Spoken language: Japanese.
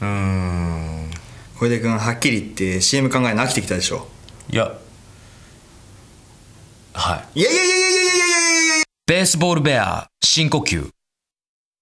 うん。小出君はっきり言って CM 考えるの飽きてきたでしょ。いや。はい。いやいやいやいやいやいやいやいやいや。ベースボールベア深呼吸。